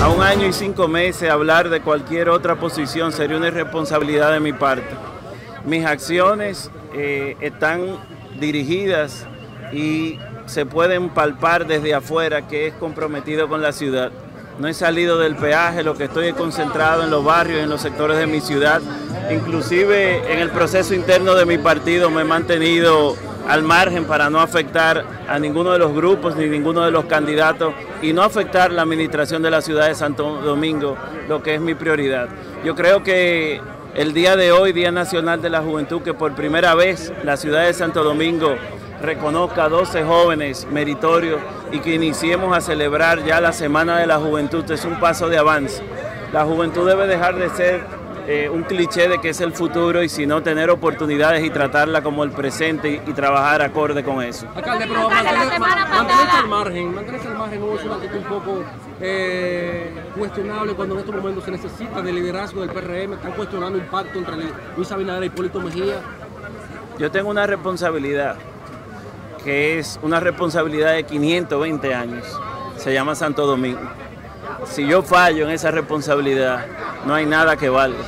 A un año y cinco meses hablar de cualquier otra posición sería una irresponsabilidad de mi parte. Mis acciones eh, están dirigidas y se pueden palpar desde afuera que es comprometido con la ciudad. No he salido del peaje, lo que estoy es concentrado en los barrios, en los sectores de mi ciudad. Inclusive en el proceso interno de mi partido me he mantenido al margen para no afectar a ninguno de los grupos ni ninguno de los candidatos y no afectar la administración de la ciudad de Santo Domingo, lo que es mi prioridad. Yo creo que el día de hoy, Día Nacional de la Juventud, que por primera vez la ciudad de Santo Domingo reconozca a 12 jóvenes meritorios y que iniciemos a celebrar ya la Semana de la Juventud, es un paso de avance. La juventud debe dejar de ser eh, un cliché de que es el futuro y si no tener oportunidades y tratarla como el presente y, trabajar acorde con eso. Alcalde, pero mantenerse al margen, mantenerse al margen no es una actitud un poco eh, cuestionable cuando en estos momentos se necesita de liderazgo del PRM, están cuestionando el pacto entre Luis Abinader y Hipólito Mejía. Yo tengo una responsabilidad que es una responsabilidad de 520 años, se llama Santo Domingo. Si yo fallo en esa responsabilidad, no hay nada que valga.